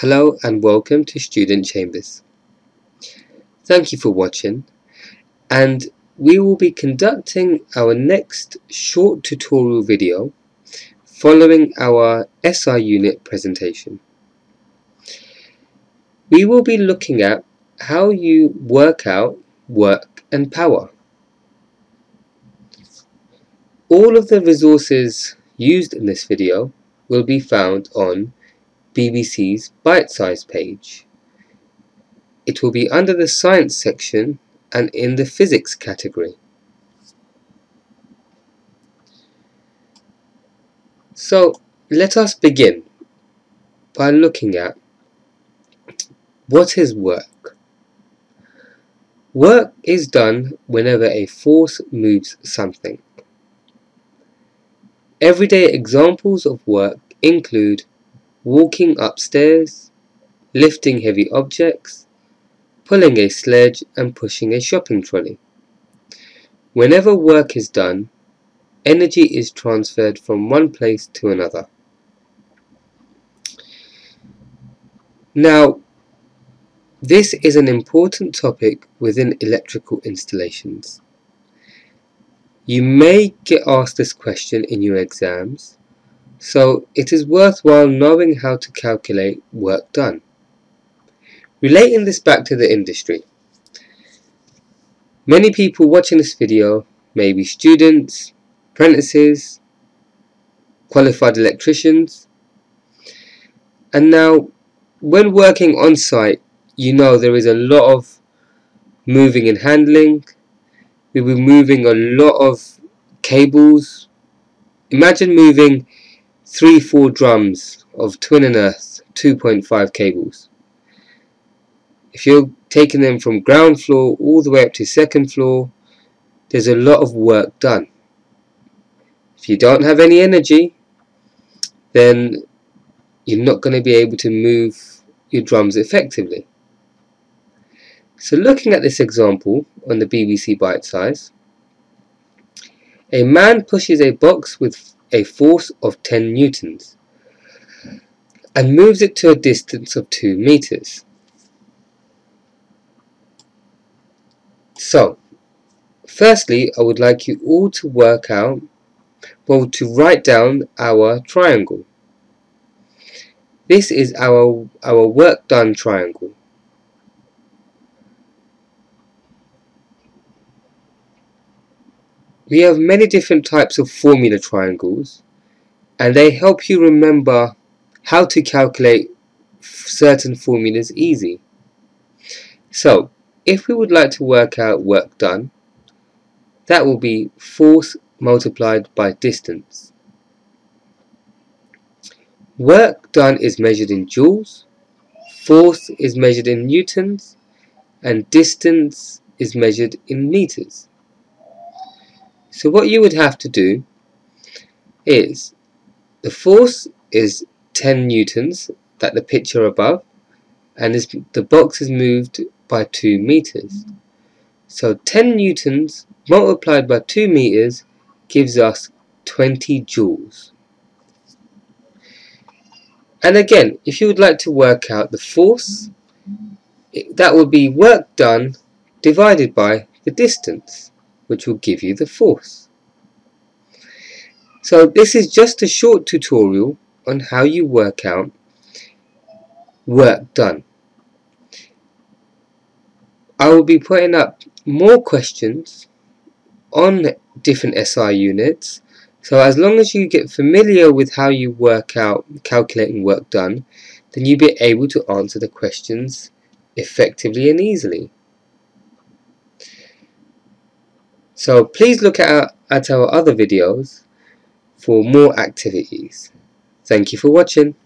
Hello and welcome to Student Chambers. Thank you for watching and we will be conducting our next short tutorial video following our SI unit presentation. We will be looking at how you work out work and power. All of the resources used in this video will be found on BBC's Bitesize page. It will be under the Science section and in the Physics category. So let us begin by looking at what is work. Work is done whenever a force moves something. Everyday examples of work include walking upstairs, lifting heavy objects, pulling a sledge and pushing a shopping trolley. Whenever work is done, energy is transferred from one place to another. Now, this is an important topic within electrical installations. You may get asked this question in your exams, so it is worthwhile knowing how to calculate work done. Relating this back to the industry. Many people watching this video may be students, apprentices, qualified electricians, and now when working on site you know there is a lot of moving and handling, we be moving a lot of cables. Imagine moving three, four drums of twin and earth 2.5 cables. If you're taking them from ground floor all the way up to second floor, there's a lot of work done. If you don't have any energy, then you're not going to be able to move your drums effectively. So looking at this example on the BBC Bitesize a man pushes a box with a force of 10 newtons and moves it to a distance of 2 meters. So, firstly, I would like you all to work out, well, to write down our triangle. This is our, our work done triangle. We have many different types of formula triangles and they help you remember how to calculate certain formulas easy. So, if we would like to work out work done, that will be force multiplied by distance. Work done is measured in joules, force is measured in newtons, and distance is measured in meters. So what you would have to do is the force is 10 newtons that the picture above and the box is moved by 2 meters. So 10 newtons multiplied by 2 meters gives us 20 joules. And again, if you would like to work out the force, that would be work done divided by the distance which will give you the force. So this is just a short tutorial on how you work out work done. I will be putting up more questions on different SI units so as long as you get familiar with how you work out calculating work done then you'll be able to answer the questions effectively and easily. So please look at our, at our other videos for more activities. Thank you for watching.